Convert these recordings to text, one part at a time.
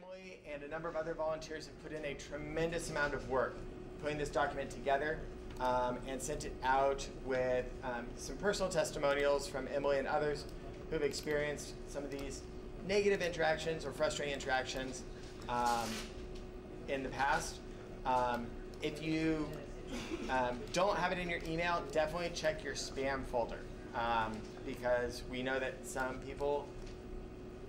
Emily and a number of other volunteers have put in a tremendous amount of work putting this document together um, and sent it out with um, some personal testimonials from Emily and others who have experienced some of these negative interactions or frustrating interactions um, in the past. Um, if you um, don't have it in your email, definitely check your spam folder um, because we know that some people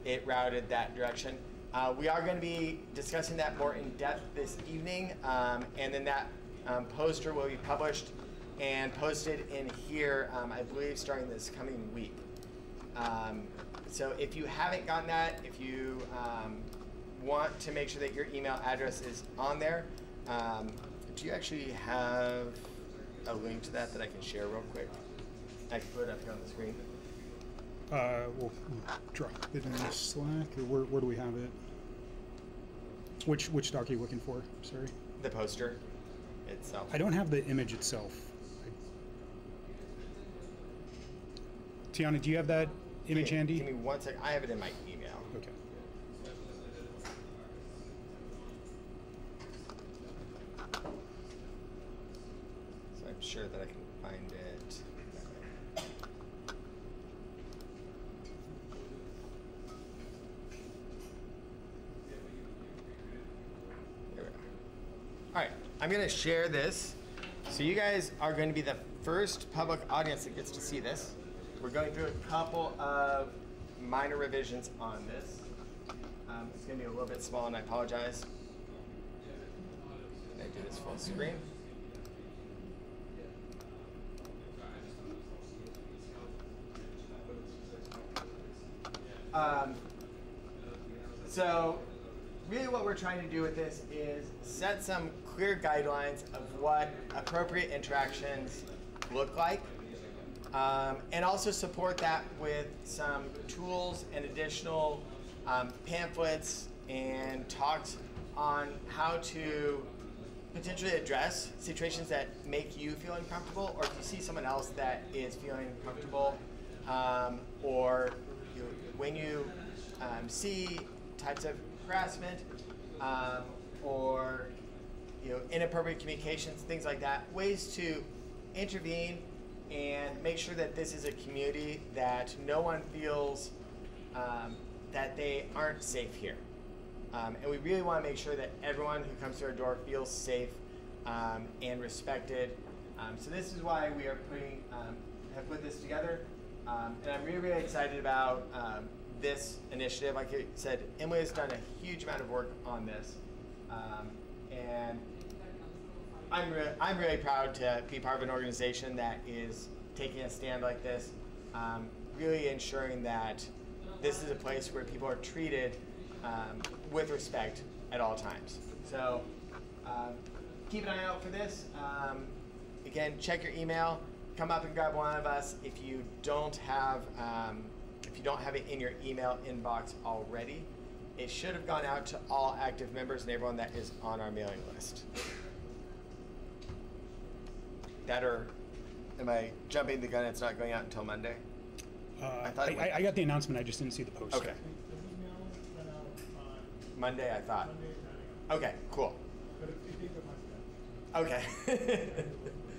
it routed that direction. Uh, we are going to be discussing that more in depth this evening, um, and then that um, poster will be published and posted in here, um, I believe, starting this coming week. Um, so if you haven't gotten that, if you um, want to make sure that your email address is on there, um, do you actually have a link to that that I can share real quick? I can put it up here on the screen. Uh, we'll drop it in the Slack. Where, where do we have it? Which which doc are you looking for? Sorry. The poster itself. I don't have the image itself. Tiana, do you have that image Give- handy? Give me one sec. I have it in my email. Okay. So I'm sure that I can find it. There we are. All right, I'm going to share this. So you guys are going to be the first public audience that gets to see this. We're going through a couple of minor revisions on this. Um, it's to be a little bit small, and I apologize. Can I do this full screen? Um, so, really, what we're trying to do with this is set some clear guidelines of what appropriate interactions look like, um, and also support that with some tools and additional um, pamphlets and talks on how to potentially address situations that make you feel uncomfortable, or if you see someone else that is feeling uncomfortable, um, or you, when you um, see types of harassment um, or you know inappropriate communications, things like that, ways to intervene and make sure that this is a community that no one feels um, that they aren't safe here. Um, and we really want to make sure that everyone who comes to our door feels safe um, and respected. Um, so this is why we are putting um, have put this together, um, and I'm really really excited about this initiative. Like I said, Emily has done a huge amount of work on this, um, and I'm re- I'm really proud to be part of an organization that is taking a stand like this, um, really ensuring that this is a place where people are treated um, with respect at all times. So um, keep an eye out for this. Um, again, check your email. Come up and grab one of us if you don't have um, if you don't have it in your email inbox already. It should have gone out to all active members and everyone that is on our mailing list. That or am I jumping the gun? It's not going out until Monday. Uh, I, thought it I, went- I got the announcement. I just didn't see the post. Okay. The email went out on Monday, I thought. Monday morning, Okay, cool. but it it did go my spam. Okay.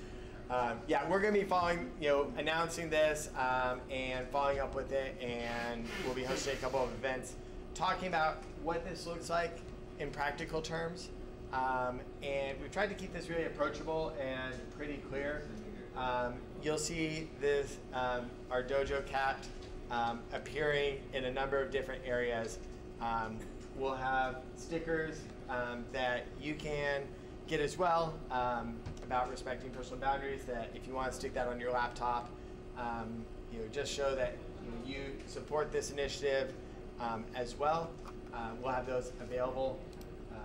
um, yeah, we're going to be following, you know, announcing this um, and following up with it, and we'll be hosting a couple of events talking about what this looks like in practical terms. Um, and we've tried to keep this really approachable and pretty clear. Um, you'll see this um, our dojo cat um, appearing in a number of different areas. We'll have stickers that you can get as well um, about respecting personal boundaries. That if you want to stick that on your laptop, um, you know, just show that you, know, you support this initiative um, as well. Uh, we'll have those available. Uh,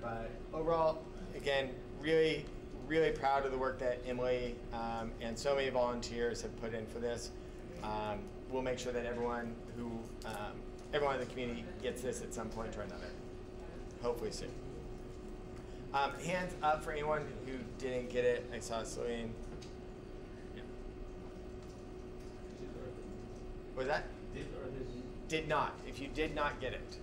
but overall, again, really, really proud of the work that Emily um, and so many volunteers have put in for this. Um, we'll make sure that everyone who, um, everyone in the community gets this at some point or another. Hopefully soon. Um, hands up for anyone who didn't get it. I saw Celine. Yeah. Was that? Did or did Did not. If you did not get it,